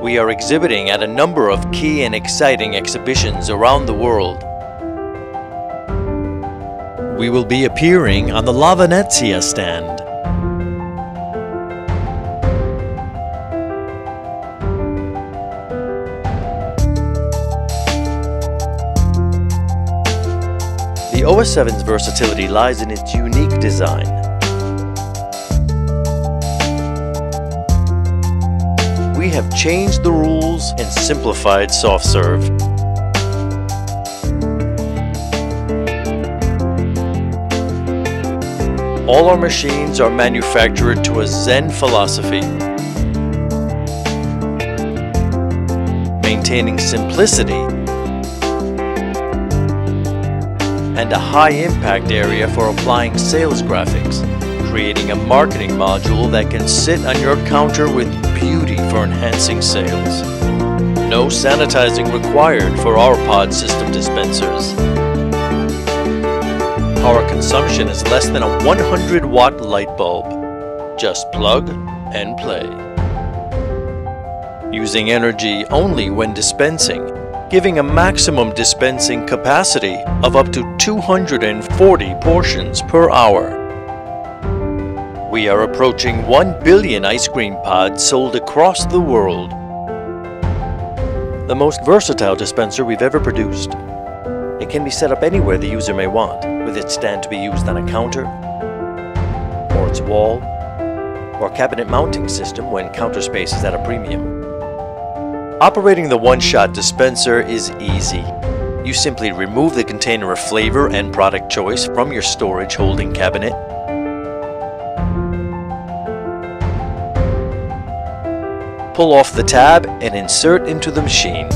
We are exhibiting at a number of key and exciting exhibitions around the world. We will be appearing on the La Venezia stand. The OS7's versatility lies in its unique design. Have changed the rules and simplified soft serve. All our machines are manufactured to a Zen philosophy, maintaining simplicity and a high impact area for applying sales graphics, creating a marketing module that can sit on your counter with beauty for enhancing sales. No sanitizing required for our pod system dispensers. Our consumption is less than a 100 watt light bulb. Just plug and play. Using energy only when dispensing, giving a maximum dispensing capacity of up to 240 portions per hour. We are approaching 1 billion ice cream pods sold across the world. The most versatile dispenser we've ever produced. It can be set up anywhere the user may want, with its stand to be used on a counter, or its wall, or cabinet mounting system when counter space is at a premium. Operating the one-shot dispenser is easy. You simply remove the container of flavor and product choice from your storage holding cabinet. Pull off the tab and insert into the machine.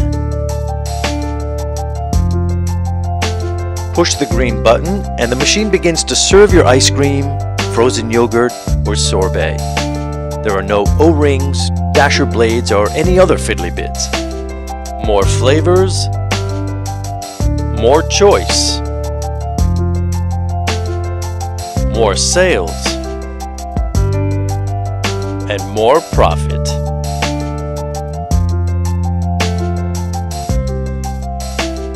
Push the green button and the machine begins to serve your ice cream, frozen yogurt, or sorbet. There are no O-rings, dasher blades, or any other fiddly bits. More flavors, more choice, more sales, and more profit.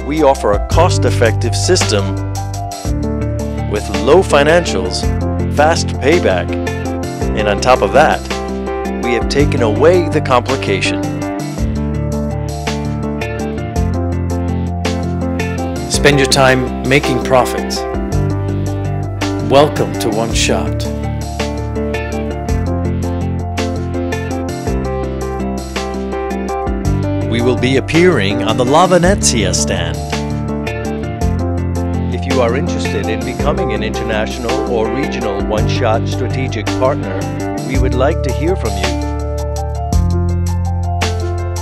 We offer a cost-effective system with low financials, fast payback, and on top of that, we have taken away the complication. Spend your time making profits. Welcome to One Shot. We will be appearing on the La Venezia stand. If you are interested in becoming an international or regional one-shot strategic partner, we would like to hear from you.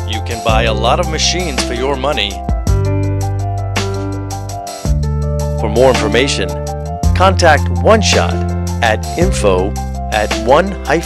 You can buy a lot of machines for your money. For more information, contact One Shot at info at one-shot.com.